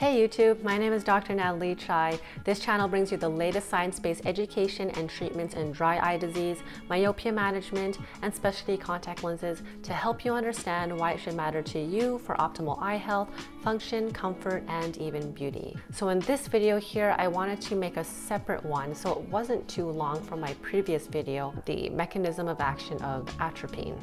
Hey YouTube, my name is Dr. Natalie Chai. This channel brings you the latest science-based education and treatments in dry eye disease, myopia management, and specialty contact lenses to help you understand why it should matter to you for optimal eye health, function, comfort, and even beauty. So in this video here, I wanted to make a separate one so it wasn't too long from my previous video, the mechanism of action of atropine.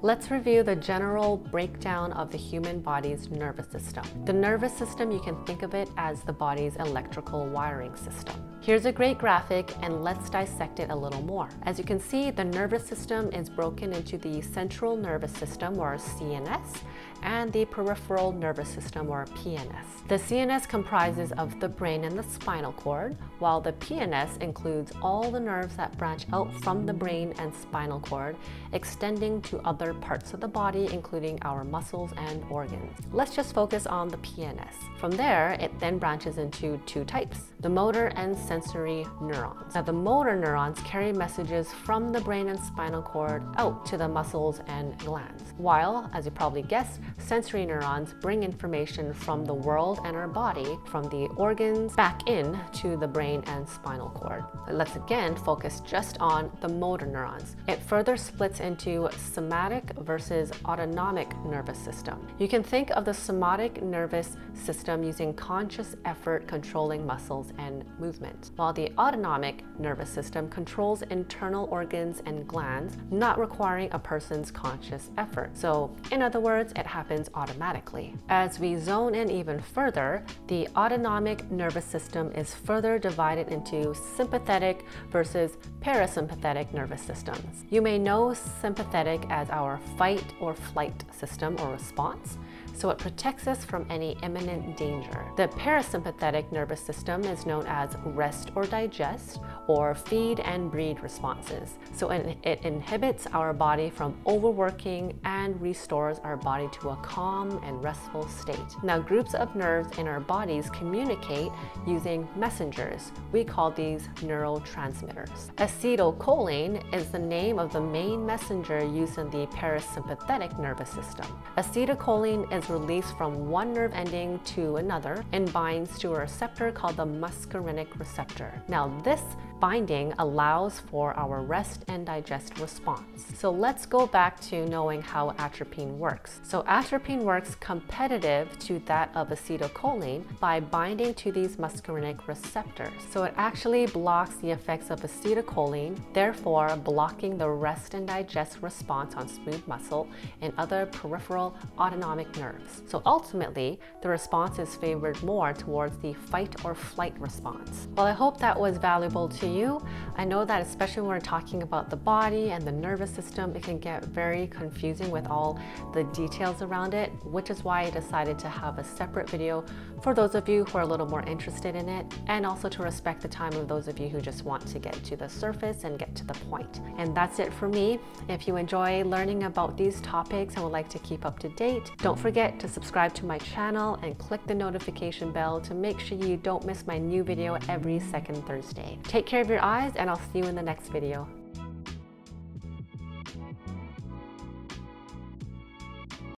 Let's review the general breakdown of the human body's nervous system. The nervous system, you can think of it as the body's electrical wiring system. Here's a great graphic and let's dissect it a little more. As you can see, the nervous system is broken into the central nervous system or CNS and the peripheral nervous system or PNS. The CNS comprises of the brain and the spinal cord, while the PNS includes all the nerves that branch out from the brain and spinal cord, extending to other parts of the body, including our muscles and organs. Let's just focus on the PNS. From there, it then branches into two types, the motor and sensory neurons. Now, the motor neurons carry messages from the brain and spinal cord out to the muscles and glands, while, as you probably guessed, sensory neurons bring information from the world and our body, from the organs back in to the brain and spinal cord. Let's again focus just on the motor neurons. It further splits into somatic versus autonomic nervous system. You can think of the somatic nervous system using conscious effort controlling muscles and movement, while the autonomic nervous system controls internal organs and glands, not requiring a person's conscious effort. So in other words, it happens automatically. As we zone in even further, the autonomic nervous system is further divided into sympathetic versus parasympathetic nervous systems. You may know sympathetic as our fight or flight system or response, so it protects us from any imminent danger. The parasympathetic nervous system is known as rest or digest or feed and breed responses. So it inhibits our body from overworking and restores our body to a calm and restful state. Now groups of nerves in our bodies communicate using messengers. We call these neurotransmitters. Acetylcholine is the name of the main messenger used in the parasympathetic nervous system. Acetylcholine is released from one nerve ending to another and binds to a receptor called the muscarinic receptor. Now this binding allows for our rest and digest response. So let's go back to knowing how atropine works. So atropine works competitive to that of acetylcholine by binding to these muscarinic receptors. So it actually blocks the effects of acetylcholine, therefore blocking the rest and digest response on smooth muscle and other peripheral autonomic nerves. So ultimately, the response is favored more towards the fight or flight response. Well, I hope that was valuable to you. I know that especially when we're talking about the body and the nervous system, it can get very confusing with all the details around it, which is why I decided to have a separate video for those of you who are a little more interested in it, and also to respect the time of those of you who just want to get to the surface and get to the point. And that's it for me. If you enjoy learning about these topics and would like to keep up to date, don't forget to subscribe to my channel and click the notification bell to make sure you don't miss my new video every second Thursday. Take care of your eyes and I'll see you in the next video.